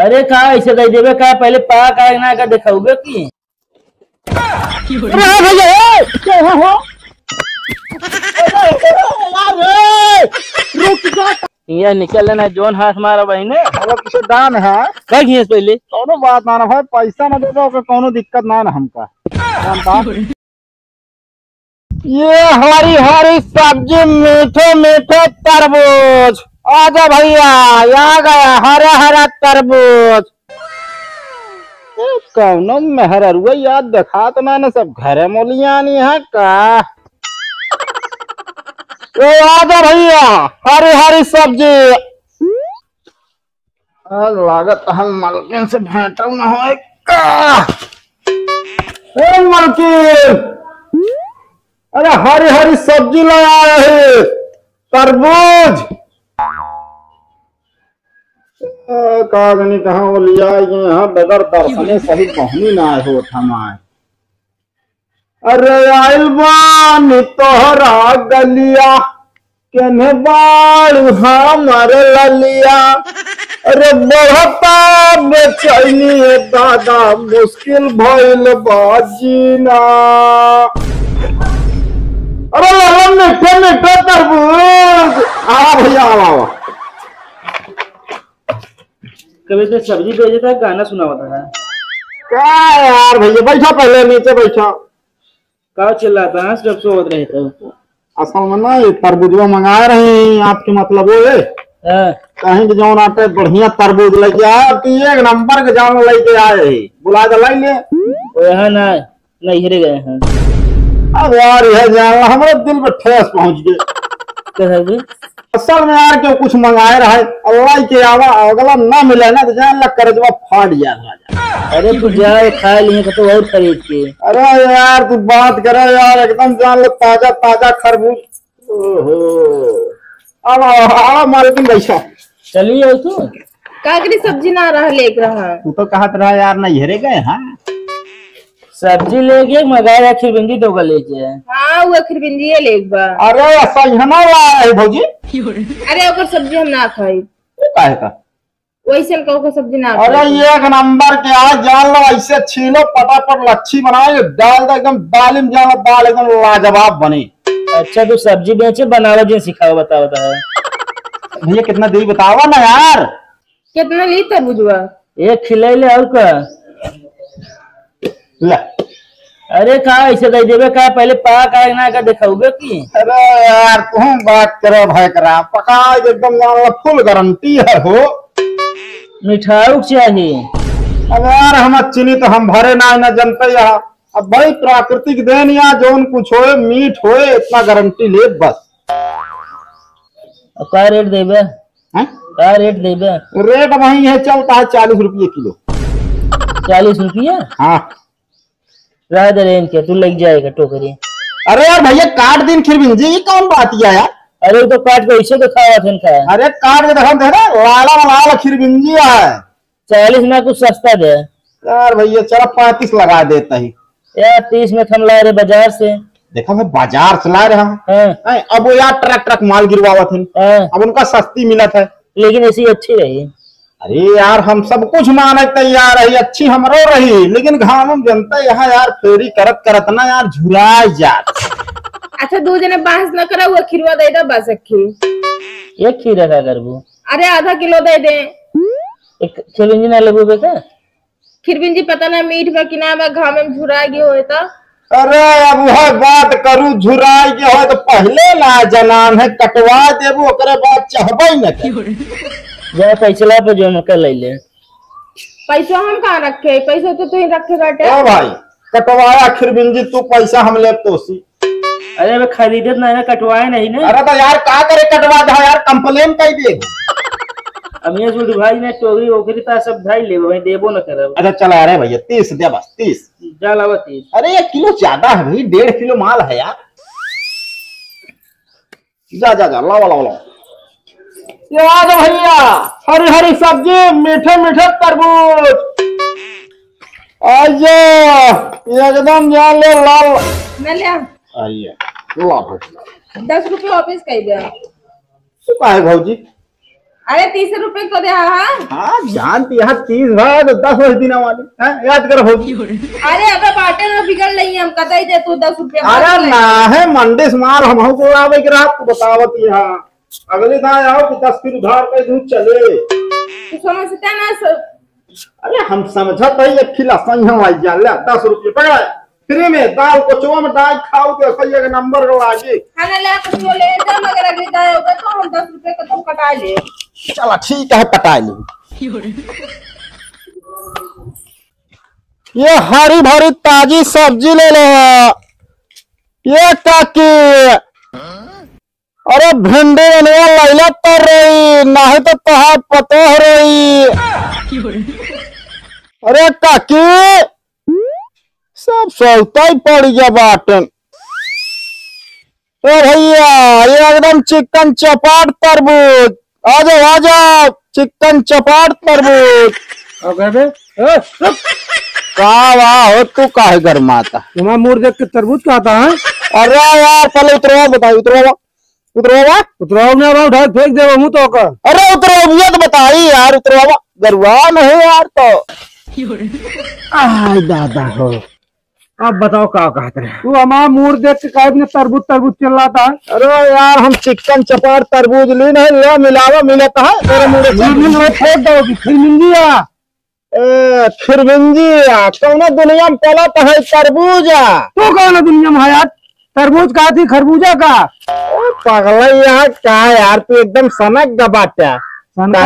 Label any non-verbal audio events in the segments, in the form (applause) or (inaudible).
अरे का ऐसे दे देबे? का पहले पा का ना का दिखाओगे की? अरे भैया ए, क्या हो अरे रुक जा ये निकल लेना जोन हाथ मारा भाई ने अरे किसे दान है? का घिस पहले? कोनो बात ना ना भाई पैसा ना दो तो कोनो दिक्कत ना ना हमका। ये हरी हरी सब्ज़ी मीठे मीठे तरबूज। आजा भैया यहाँ गया हरा हरा तरबूज कौनो मेहररुआ याद देखा तो मैंने सब घरे मोलिया नहीं है का? ए, आजा भैया हरी हरी सब्ज़ी लागत हम मलकिन से भेंटल न का? मलकिन। अरे हरी हरी सब्ज़ी लाया है तरबूज। कागनी कहाँ लिया यहाँ बगैर दर्शने सही पहुँची ना हो हमारे अरे आइल बानी तोहरा गलिया केने बाड़ू हमर ललिया। अरे बढ़ता बेचैनी दादा, मुश्किल भइल बाजीना अरे लाला मीठे मीठे तरबूज। आ भैया आओ कभी तो सब्ज़ी बेचे था गाना सुना होता था। क्या यार भैया बैठा पहले नीचे बैठा। का चिल्लाता है जब सो रहे थे। असल में ना ये तरबूजवा मंगा रहे हैं आपके मतलब वो है। हाँ, कहीं के जौन आते बढ़िया तरबूज लेके आए कि एक नंबर के जान लेके आए बुला के लाई ले। यहाँ ना नहीं हिरे गए हैं। अब यार यह जान हमारे दिल पे ठेस पहुँच गए असल में यार क्यों कुछ मंगाए रहे अल्लाह के आवा अगला ना मिले ना तो जान लग कर जब फाट राजा अरे तू जाए खा लिए तो और खरीद के अरे यार तू बात करे यार एकदम जान लो ताज़ा ताज़ा खरबूज। ओहो। अब आओ मालकिन बैठा चलिए तू? काकरी सब्ज़ी ना रहा लेक रहा। तू तो कहत रहा यार ना हेरे गए हाँ? सब्ज़ी लेके मंगाया खीर भिंडी दो का लेके आए। हाँ वो खिरबिंदी लेक बा। अरे ऐसा यहाँ लाया है भौजी। अरे ओकर सब्ज़ी हम ना खाई। वो काहे का? वैसे का ओकर सब्ज़ी ना अरे ये एक नंबर के आज जान लो ऐसे छीलो पटापट लच्छी बनाओ डाल दो एकदम दालिम जान लो दाल एकदम लाजवाब बने। अच्छा तू सब्ज़ी बेचे बनावा जी सिखाओ बताओ बता भैया कितना देरी बतावा ना यार। कितना ली तरबूजवा एक खिलाई ले और का? ले। अरे का ऐसे दे देबे का पहले पा का ना? का दिखाओगे की? अरे यार तुम बात करो भाई करा। पका एकदम फुल गारंटी है हो। मिठाऊ चाहिए अब यार हम चीनी तो हम भरे ना ना जनते यहाँ। अब भाई प्राकृतिक देन या जोन कुछ होए मीठ होए इतना गारंटी ले बस। का रेट देबे हैं? का रेट देबे रेट वही है चलता है चालीस रुपये किलो। चालीस रुपया? हाँ। रह दे रेंज के तू लग जाएगा टोकरी। अरे यार भैया काट दिन खिर भी ये कौन बात किया यार? अरे तो काट के ऐसे तो खावा थे का अरे काट के देखो ना लाला लाल खिरबिंजी है। चालीस में कुछ सस्ता दे। यार भैया चलो पैंतीस लगा देता ही। यार तीस में थम लाए रे बाज़ार से। देखो मैं बाज़ार से ला रहा हूँ। हाँ, अब वो यार ट्रक ट्रक माल गिरवावत है हाँ, अब उनका सस्ती मिला है। लेकिन ऐसी अच्छी रही। अरे यार हम सब कुछ माने तैयार है अच्छी हमरो रही लेकिन घाम हम जनता यहाँ यार फेरी करत करत ना यार झुराए जात। अच्छा दो जने बाँस न करा हुआ खिरवा दे दे बस अखी एक खीरा का करबू अरे आधा किलो दे दे। एक खिलंजी ना लगू बेटा। खिरबिंजी पता ना मीठ बा कि ना बा घाम में झुरा गई होए तो। अरे अब वह बात करू झुराए के हो तो पहले ना जनान है कटवा देबू ओकरे बाद चाहबे न। जा पैसला पे जो मकर ले ले। पैसा हम कहाँ रखे? पैसा तो तू रखे बाटे ओ भाई? कटवाया खिरबिंजी तू पैसा हम ले तोसी। अरे अब खरीदे ना ना कटवाए नहीं ना। अरे तो यार का करे कटवा दे? यार कंप्लेन कर दे। अब ये भाई ने टोकरी ओकरी ता सब भाई ले वही देबो न करब अच्छा चला अरे भैया तीस दे बस तीस। जा लावा तीस। अरे एक किलो ज़्यादा है भाई डेढ़ किलो माल है यार। जा जा जा लाओ लाओ लाओ। ये आ जाओ भैया? हरी हरी सब्ज़ी मीठे मीठे तरबूज। आइए एकदम जान ले लाल। मैं ले आ। आइए। दस रुपये वापस कर दे। का है भाजी? अरे तीस रुपए को दे हाँ हाँ। जानती है तीस भाई तो दस बजे दिन वाली। हैं? याद कर होगी अरे अबे बाटे में बिगड़ रही है हम कतई दे तू दस रुपया। अरे ना है मंडी से माल हम हमको आवे के रात तू बतावत यहाँ अगले दाए आओ कि दस किलो उधार पे दूध चले। तू समझता ना स- अरे हम समझत है ये खिला सही हम आई जा ले दस रुपये पकड़ा फ्री में दाल कोचवा में डाल खाओ के सही के नंबर को आगे। खाना ले कुछ ले जा मगर अगली दाए होगा तो हम दस रुपए का तुम कटा ले? चला ठीक है पटा ली। ये हरी भरी ताजी सब्ज़ी ले लो। ये काकी। अरे भिंडी बनवा लैला तर रही नहीं तो तहार पतो हो। रही अरे काकी सब सौता ही पड़ी जा बाटन। ओ भैया ये एकदम चिकन चपाट तरबूज। आ जाओ आ जाओ चिकन चपाट तरबूज। का वाह हो तू काहे गरमाता। तुम्हारा मूड देख के तरबूज खाता है? अरे यार पहले उतरवा बताओ उतरवा। उतरवा उतराव ने अब उठा फेंक दे मुँह तो का अरे उतरवा तो बताई यार उतरवा गरवा नहीं यार तो। आय दादा हो। अब बताओ क्या कहते हैं? तू हमारा मूड देख के काहे ने तरबूज तरबूज चल रहा था अरे यार हम चिकन चपाट तरबूज ली नहीं ले मिलावा मिलता है। तेरे मुँह रहे फेंक दो कि फिर मिल दिया ए खिरबिंजी कौन दुनिया में पलत है तरबूजा? तू कौन दुनिया में है यार तरबूज का थी खरबूजा का। पगला यार क्या यार तू एकदम सनक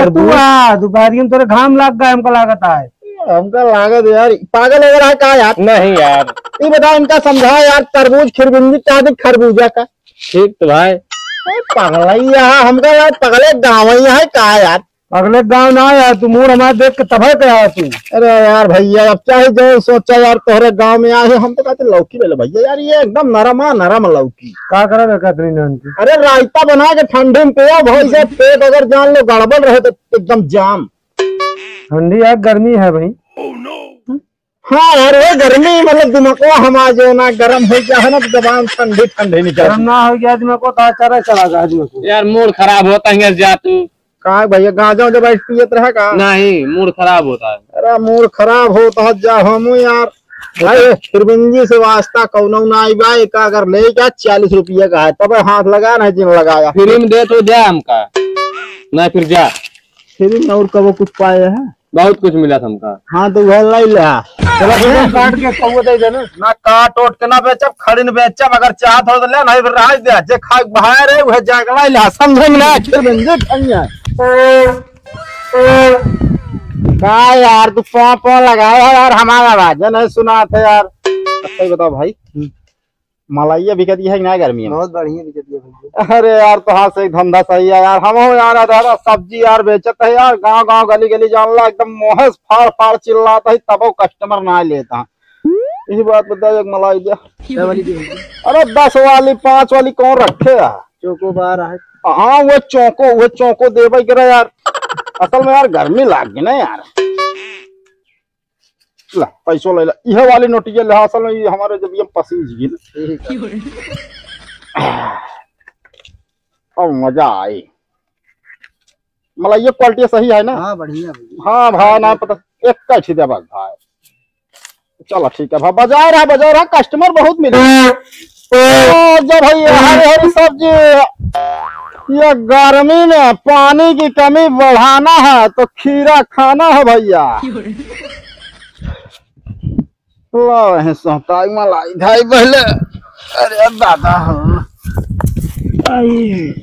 तू दोपहर में तोरे घाम लग गया हमको लागत है हमका लागत यार पागल हो रहा है क्या यार? नहीं यार। ये बताओ इनका समझा यार तरबूज खिरबिंजी क्या थी खरबूजा का? ठीक तो भाई। ए, पगला यहाँ हमका यार पगले गाँव ही है यार? अगले गाँव ना आया तू मूड हमारे देख के तबाह पे आया तू। अरे यार भैया अब चाहे जो सोचा यार तोहरे गाँव में आए हम तो कहते लौकी ले लो भैया। यार ये एकदम नरम नरम लौकी। का करे बेका तेरी नान की? अरे रायता बना के ठंडे में पिया भाई से पेट अगर जान लो गड़बड़ रहे तो एकदम जाम। ठंडी है गर्मी है भाई। हाँ यार वो गर्मी मतलब दिमागवा हमारा जो ना गर्म हो गया है ना तो जबान ठंडी ठंडी निकल। गर्म ना हो गया आदमी को तो चला गया यार मूड खराब होता है जा तू कहा भैया गांजा जब बैठ पियत रहे का नहीं मूड खराब होता है। अरे मूड खराब हो तो जा हम यार। फिरबिंजी से वास्ता कौनो ना आई बा एक अगर ले जा चालीस रुपये का है तब हाथ लगा ना जिन लगाया। फ्री में दे तो जा हमका नहीं फिर जा। फिर में और कबो कुछ पाए हैं? बहुत कुछ मिला था हमका हाँ तो वह लाई ले। चला काट के कौवा दे देना। ना काट ओट के ना बेचब खड़ी न बेचब अगर चाहत हो तो ले नहीं फिर रह दे। जे खा बाहर है वह जागला ले समझे में ना फिरबिंजी खइया का यार तू पौ पौ लगाया यार हमारा आवाज़ नहीं सुना था यार सही बताओ भाई मलाइया बिकती है ना गर्मी में? बहुत बढ़िया है भैया अरे यार तो हाँ से एक धंधा सही है यार। हम यार आधा सब्ज़ी यार बेचत है यार गाँव गाँव गली गली जान ला एकदम मोहस फाड़ फाड़ चिल्लाता है तब वो कस्टमर ना लेता। इसी बात बताओ एक मलाई दिया अरे दस वाली पाँच वाली कौन रखे यार चोको बार है हाँ वो चौको वो चौको देवे करे यार। असल में यार गर्मी लाग गई ना यार। ला पैसो ले ला। यह वाली नोटिया ले असल में ये हमारे जब ये पसीज गिल और मज़ा आई। मतलब ये क्वालिटी सही है ना? हाँ बढ़िया हाँ भाई ना पता एक का छी दे भाई। चलो ठीक है भाई। बाज़ार रहा बाज़ार रहा कस्टमर बहुत मिले। ओ जो भाई हरी हरी सब्ज़ी। ये गर्मी में पानी की कमी बढ़ाना है तो खीरा खाना है भैया। मलाई खाई पहले अरे दादा आई।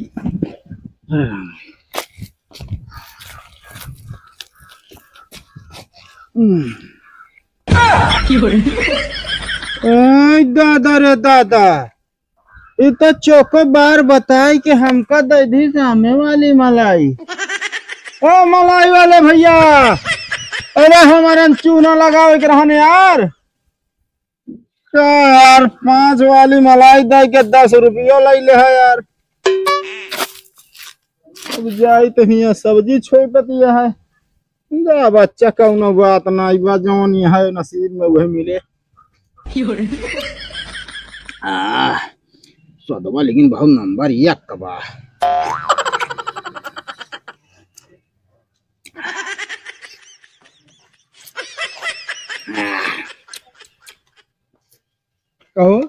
दादा रे दादा। तो चोको बार बताए कि हमका दे सामने वाली मलाई। ओ मलाई वाले भैया अरे हमारे चूना लगावे के रहने यार। यार पाँच वाली मलाई दे के दस रुपया ले ले है यार। अब जाई तो हिया सब्ज़ी दिया है। जा बच्चा कौनो बात ना बा जौन है नसीब में वही मिले। (laughs) आह, स्वाद स्वादवा लेकिन भाव नंबर एक का बा। कहो?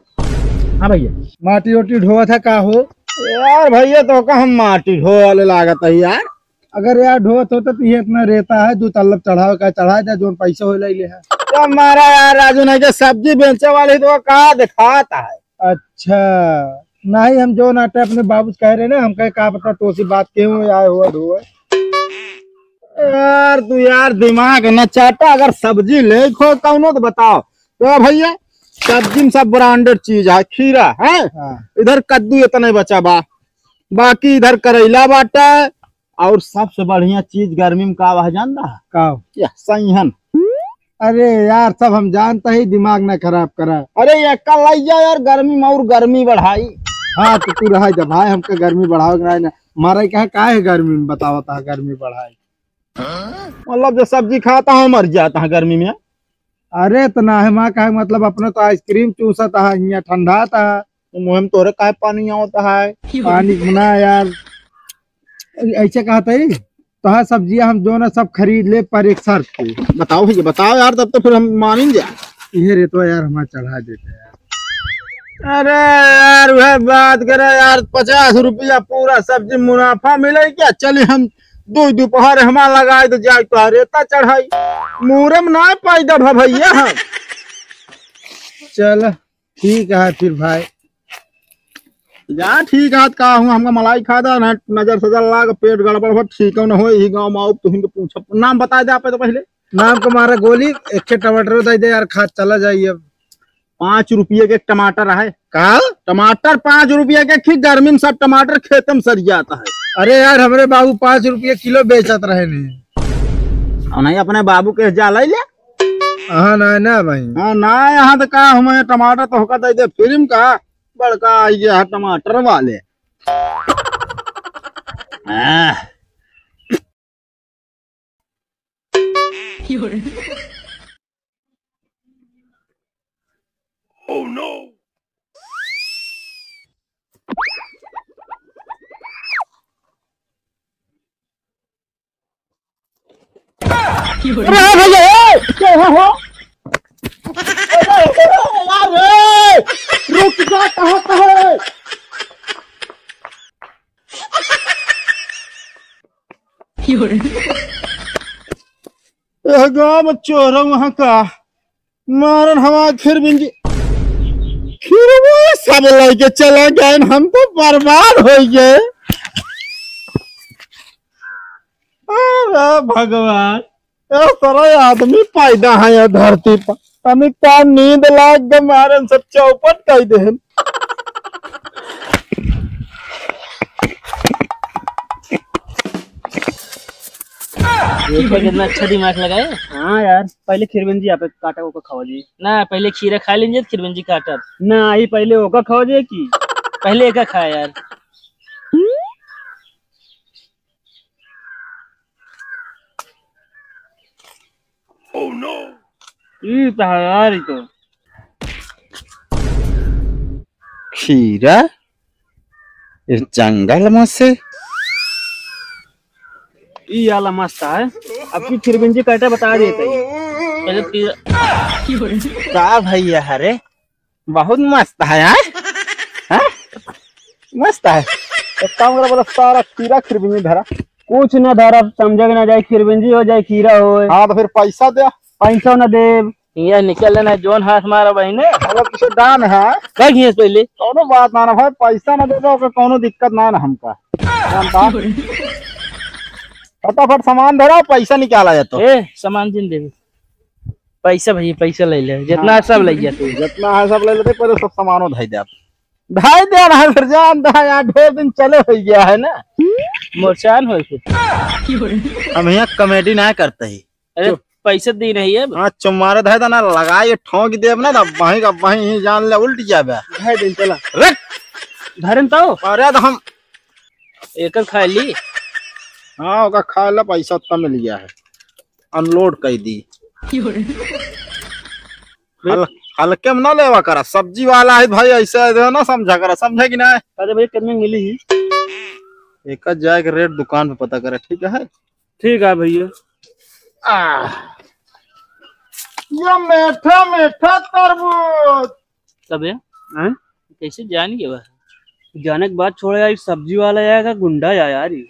हाँ भैया। माटी ओटी ढोवा था का हो यार भैया तो का हम माटी वाले लागत है यार? अगर यार ढोत हो तो, तो ये इतना रहता है दो तलब चढ़ाओ का चढ़ा जाए जो पैसा हो ले है। तो मारा यार राजू नहीं सब्ज़ी बेचे वाले तो का दिखाता है? अच्छा। नहीं हम जो नाटे अपने बाबू कह रहे ना हम कहे का पता तो सी बात क्यों आए हुआ ढोआ यार तू यार दिमाग न चाटा अगर सब्ज़ी ले खो कौनो तो बताओ। तो भैया सब्ज़ी में सब ब्रांडेड चीज़ है खीरा है। हाँ। इधर कद्दू इतना ही बचा बा। बाकी इधर करेला बाटा और सबसे बढ़िया चीज़ गर्मी में का वह जानता है का यह अरे यार सब हम जानता ही दिमाग ना खराब करा। अरे ये कल यार गर्मी में और गर्मी बढ़ाई। हाँ तो तू रहा जब भाई हमके गर्मी बढ़ाओ कि नहीं? मारा क्या का है गर्मी में? बताओ, ता गर्मी बढ़ाए मतलब जो सब्ज़ी खाता है, मर जाता है गर्मी में। अरे तो ना है, माँ का मतलब अपने तो आइसक्रीम चूसा था यहाँ ठंडा था मुँह में तोरे काहे पानी होता है? पानी ना यार। ऐसे कहा था तो हाँ सब्ज़ियाँ हम जो ना सब खरीद ले पर एक शर्त बताओ भैया, बताओ यार, तब तो फिर हम मानेंगे ये रेतवा यार हमारा चढ़ा देते हैं। अरे यार, वह बात करे यार, पचास रुपया पूरा सब्ज़ी मुनाफा मिले क्या? चले हम, दो दोपहर हमारा लगाए तो जाए तो रेता चढ़ाई। मुहरम ना पैदा भैया हम चल, ठीक है फिर भाई। जा, ठीक है, का हूँ, हमका मलाई खा दा न, नज़र सजर लाग, पेट गड़बड़ हो ठीक न हो ही गाँव में आओ तुम पूछ नाम बता दे आप तो पहले। नाम को मारा गोली, एक टमाटर दे दे यार, खा, चला जाइए पाँच रुपये के टमाटर है। का टमाटर पाँच रुपये के खी गर्मी में सब टमाटर खेत में सर जाता है। अरे यार हमारे बाबू पाँच रुपये किलो बेचत रहे नहीं। अपने बाबू के जा ले हाँ ना ना भाई। हाँ ना यहाँ तो का हमें टमाटर तो होगा दे दे फ़िल्म का बड़का (laughs) है वाले आह, यह गाँव में चोर वहाँ का। मारन हवा खीर बिंजी सब लेके चले गए हम तो बर्बाद हो गए। भगवान ये आदमी पैदा है धरती पर। नींद लाग गए सब चौपट कह दे कितना (laughs) अच्छा दिमाग लगाए। हाँ यार पहले खीरबंजी आप काटा ओका खावा जी। ना पहले खीरा खा लीजिए खीरबंजी काटा। ना आई पहले ओका खावा जी की? पहले एका खा यार। ई तो है यार ई तो। खीरा? इस जंगल में से वाला मस्त है। आपकी खीरबंजी काटा बता देते का भैया हरे बहुत मस्त है यार हाँ? मस्त है। एक काम करो बोला सारा खीरा धरा। कुछ ना धर समझ ना जाए खीरबंजी हो जाए खीरा हो। हाँ तो फिर पैसा दे। पैसा ना देव ये निकल लेना जोन हाथ मारा बहने। मतलब किसी दान है क्या घिस पहले? कोनो बात ना ना भाई पैसा ना दे दो कोनो दिक्कत ना ना हमका। जानता फटाफट सामान धरा पैसा निकाला जाए तो। ए सामान जिन दे पैसा भैया पैसा ले ले। जितना सब ले गया तू। जितना है सब ले लेते पहले सब सामानों धाई दे धाई दे ना फिर जानता है यार ढेर दिन चले हो गया है ना। मोरचान हो फिर। हम यहाँ कॉमेडी ना करते ही। अरे पैसा दी नहीं है। हाँ चुम्मारे धाई ना लगाए ठोक देव ना तब वहीं का वहीं ही जान ले उल्ट जाबे ढाई दिन चला। रख। धरन तो। अरे तो हम एक खा ली। हाँ ओका खा ला पैसा उतना मिल गया है। अनलोड कर दी। हल, हल्के में ना लेवा करा सब्ज़ी वाला है भाई ऐसे ना समझा करा समझे कि नहीं? अरे भाई कितने मिली ही। एक जाए के रेट दुकान पे पता करे ठीक है? ठीक है भैया। ये मीठा मीठा तरबूज। तब कैसे जान गए वह? जाने के बाद छोड़े यार सब्ज़ी वाला आएगा गुंडा आया यार ये।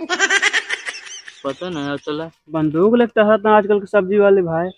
पता नहीं चला बंदूक लगता है आजकल के सब्ज़ी वाले भाई।